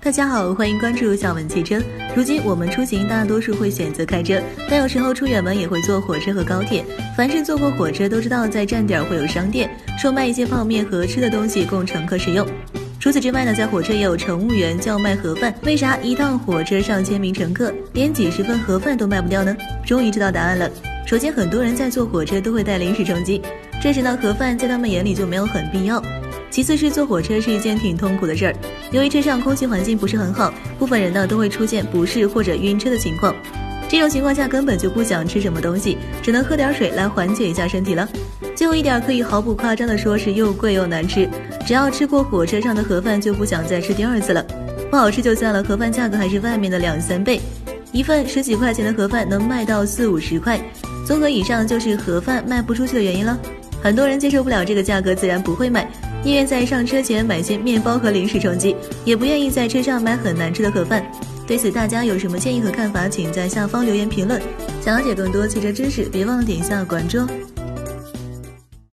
大家好，欢迎关注小文汽车。如今我们出行大多数会选择开车，但有时候出远门也会坐火车和高铁。凡是坐过火车都知道，在站点会有商店，售卖一些泡面和吃的东西供乘客食用。除此之外呢，在火车也有乘务员叫卖盒饭。为啥一趟火车上千名乘客，连几十份盒饭都卖不掉呢？终于知道答案了。首先，很多人在坐火车都会带零食充饥，这时呢，盒饭在他们眼里就没有很必要。其次是坐火车是一件挺痛苦的事儿，由于车上空气环境不是很好，部分人呢都会出现不适或者晕车的情况。这种情况下根本就不想吃什么东西，只能喝点水来缓解一下身体了。最后一点可以毫不夸张的说是又贵又难吃，只要吃过火车上的盒饭就不想再吃第二次了。不好吃就算了，盒饭价格还是外面的两三倍，一份十几块钱的盒饭能卖到四五十块。综合以上就是盒饭卖不出去的原因了。很多人接受不了这个价格，自然不会买。宁愿在上车前买些面包和零食充饥，也不愿意在车上买很难吃的盒饭。对此，大家有什么建议和看法，请在下方留言评论。想了解更多汽车知识，别忘了点一下关注哦。